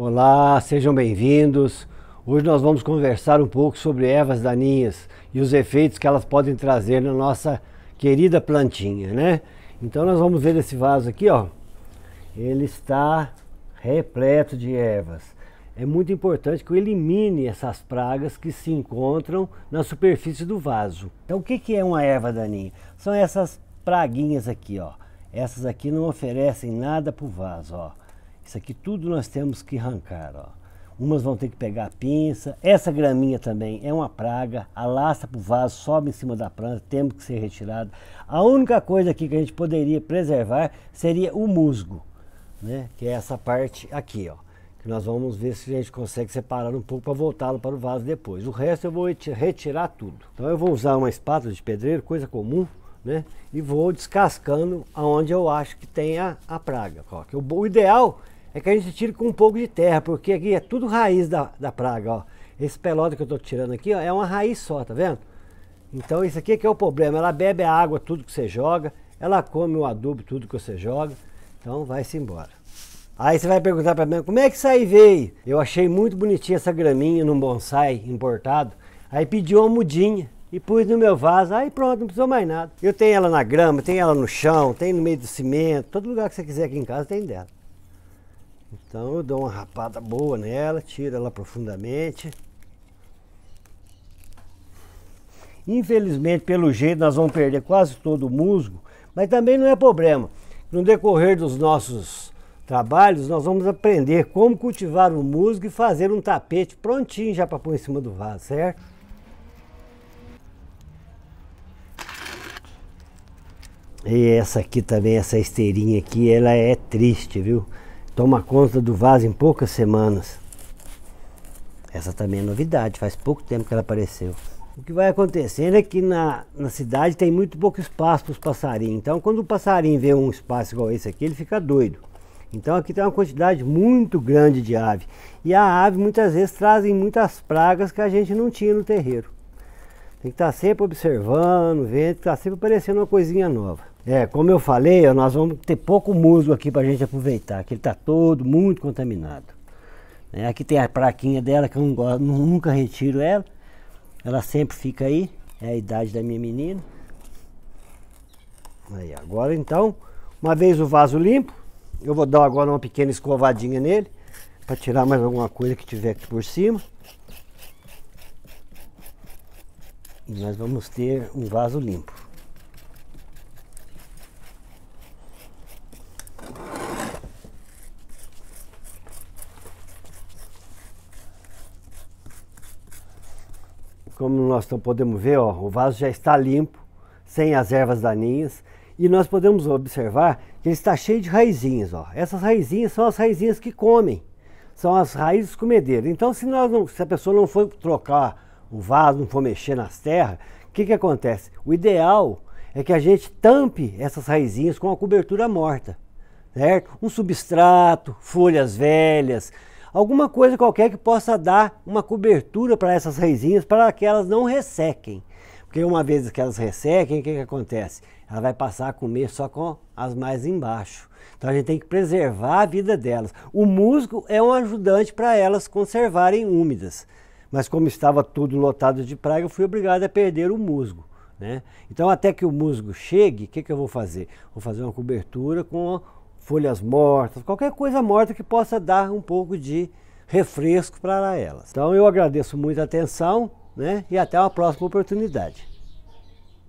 Olá, sejam bem-vindos. Hoje nós vamos conversar um pouco sobre ervas daninhas e os efeitos que elas podem trazer na nossa querida plantinha, né? Então nós vamos ver esse vaso aqui, ó. Ele está repleto de ervas. É muito importante que eu elimine essas pragas que se encontram na superfície do vaso. Então o que, é uma erva daninha? São essas praguinhas aqui, ó. Essas aqui não oferecem nada para o vaso, ó. Isso aqui tudo nós temos que arrancar, ó. Umas vão ter que pegar a pinça. Essa graminha também é uma praga, alastra para o vaso, sobe em cima da planta, temos que ser retirado. A única coisa aqui que a gente poderia preservar seria o musgo, né? Que é essa parte aqui, ó. Que nós vamos ver se a gente consegue separar um pouco para voltá-lo para o vaso depois. O resto eu vou retirar tudo. Então eu vou usar uma espátula de pedreiro, coisa comum, né? E vou descascando aonde eu acho que tem a, a praga. Ó. O ideal é que a gente tire com um pouco de terra, porque aqui é tudo raiz da, da praga, ó. Esse pelota que eu estou tirando aqui, ó, é uma raiz só, tá vendo? Então isso aqui é que é o problema, ela bebe a água, tudo que você joga, ela come o adubo, tudo que você joga, então vai-se embora. Aí você vai perguntar para mim, como é que isso aí veio? Eu achei muito bonitinha essa graminha num bonsai importado, aí pedi uma mudinha e pus no meu vaso, aí pronto, não precisou mais nada. Eu tenho ela na grama, tenho ela no chão, tenho no meio do cimento, todo lugar que você quiser aqui em casa tem dela. Então eu dou uma rapada boa nela, tiro ela profundamente. Infelizmente, pelo jeito, nós vamos perder quase todo o musgo, mas também não é problema. No decorrer dos nossos trabalhos, nós vamos aprender como cultivar o musgo e fazer um tapete prontinho já para pôr em cima do vaso, certo? E essa aqui também, essa esteirinha aqui, ela é triste, viu? Toma conta do vaso em poucas semanas. Essa também é novidade, faz pouco tempo que ela apareceu. O que vai acontecendo é que na, na cidade tem muito pouco espaço para os passarinhos. Então, quando o passarinho vê um espaço igual esse aqui, ele fica doido. Então, aqui tem uma quantidade muito grande de ave. E a ave muitas vezes trazem muitas pragas que a gente não tinha no terreiro. Tem que estar sempre observando, vendo, está sempre aparecendo uma coisinha nova. É, como eu falei, nós vamos ter pouco musgo aqui para a gente aproveitar, que ele está todo muito contaminado. É, aqui tem a plaquinha dela que eu não gosto, nunca retiro ela. Ela sempre fica aí, é a idade da minha menina. Aí, agora então, uma vez o vaso limpo, eu vou dar agora uma pequena escovadinha nele, para tirar mais alguma coisa que tiver aqui por cima. E nós vamos ter um vaso limpo. Como nós podemos ver, ó, o vaso já está limpo, sem as ervas daninhas, e nós podemos observar que ele está cheio de raizinhas. Ó. Essas raizinhas são as raizinhas que comem, são as raízes comedeiras. Então, se, não, se a pessoa não for trocar o vaso, não for mexer nas terras, o que, que acontece? O ideal é que a gente tampe essas raizinhas com a cobertura morta, certo? Um substrato, folhas velhas, alguma coisa qualquer que possa dar uma cobertura para essas raizinhas para que elas não ressequem. Porque uma vez que elas ressequem, o que, que acontece? Ela vai passar a comer só com as mais embaixo. Então a gente tem que preservar a vida delas. O musgo é um ajudante para elas conservarem úmidas. Mas como estava tudo lotado de praga, eu fui obrigado a perder o musgo. Né? Então até que o musgo chegue, o que, que eu vou fazer? Vou fazer uma cobertura com folhas mortas, qualquer coisa morta que possa dar um pouco de refresco para elas. Então eu agradeço muito a atenção né? e até uma próxima oportunidade.